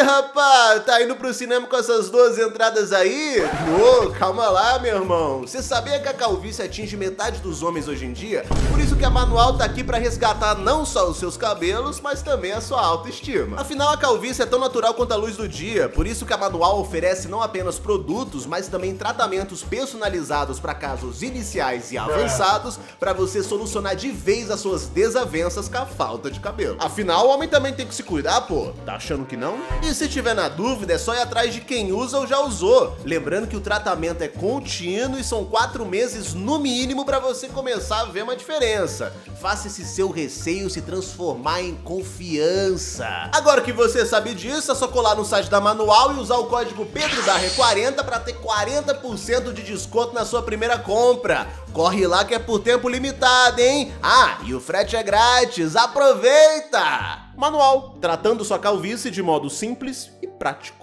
Ih, tá indo pro cinema com essas duas entradas aí? Ô, calma lá, meu irmão. Você sabia que a calvície atinge metade dos homens hoje em dia? Por isso que a Manual tá aqui pra resgatar não só os seus cabelos, mas também a sua autoestima. Afinal, a calvície é tão natural quanto a luz do dia, por isso que a Manual oferece não apenas produtos, mas também tratamentos personalizados para casos iniciais e avançados, para você solucionar de vez as suas desavenças com a falta de cabelo. Afinal, o homem também tem que se cuidar, pô. Tá achando que não? E se tiver na dúvida, é só ir atrás de quem usa ou já usou. Lembrando que o tratamento é contínuo e são quatro meses no mínimo para você começar a ver uma diferença. Faça esse seu receio se transformar em confiança. Agora que você sabe disso, é só colar no site da Manual e usar o código PEDRODAR40 para ter 40% de desconto na sua primeira compra. Corre lá que é por tempo limitado, hein? Ah, e o frete é grátis. Aproveita! Manual, tratando sua calvície de modo simples e prático.